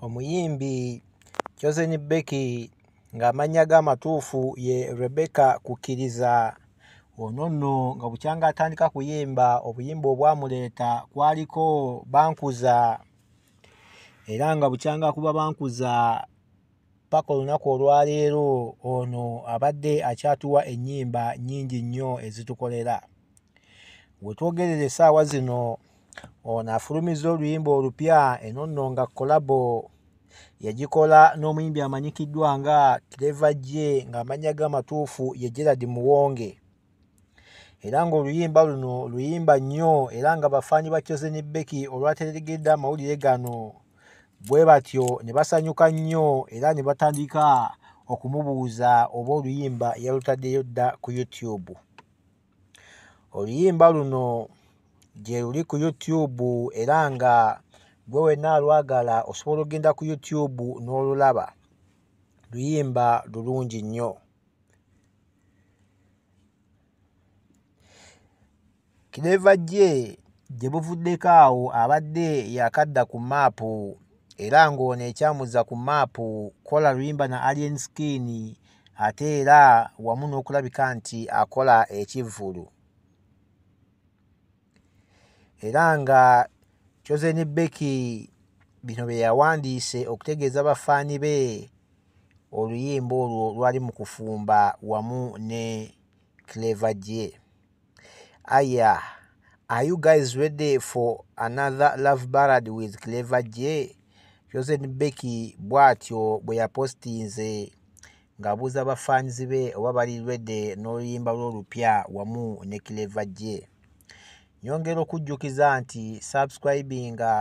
Omuyimbi Chosen Becky ng'amannya ge amatuufu ye Rebecca Kukiriza. Ono nno nga bukyanga atandika kuyimba obuyimba obwamuleeta kwaliko Bankuza era nga bukyanga akuba Bankuza paka olunaku olwaleero ono abadde akyatuwa ennyimba nnyingi nnyo ezitukolera. We twogerera essaawa zino ono afulumizza oluyimba olupya eno nno nga kolabo yagikola n'omuyimbi amanyikiddwa nga Clever J ng'amannya ge amatuufu ye Gerard Muwonge era ng'oluyimba luno luyimba nnyo era nga bafaaani ba Chosen Becky olwateregedde amawulire gano bwe batyo ne basanyuka nnyo era ne batandika okumubuuza oba oluyimba yalutaddeyo dda ku YouTube. Oluyimba luno gye luli ku YouTube era nga ggwe wenna alwagala osobola oggenda ku YouTube n'olulaba. Luyimba lulungi nnyo. Clever J gye buvuddeko awo abadde yaakadda ku maapu era ng'ono ekyamuzza ku maapu kkola luyimba na Alien Skin ate era wamu n'okulabika nti akola ekivvulu. Era nga Chosen Becky bino bye yawandiise okutegeeza baffaani be oluyimba olwo lwali mu kufumba wamu ne Clever J. Aya, are you guys ready for another love ballad with Clever J? Chosen Becky bw'atyo bwe yapositinze ng'abuuza baffaanizi be oba bali ready n'oluyimba lwe olupya wamu ne Clever J. Nyongera okujjukiza nti subscribinga,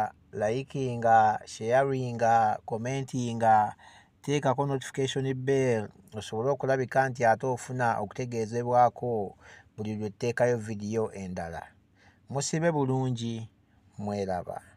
likinga, sharinga, commentinga, teekako notification bell osobole okulabika nti ate ofuna okutegeezebwako buli lwe tteekayo vidiyo endala. Musibe bulungi, mweraba.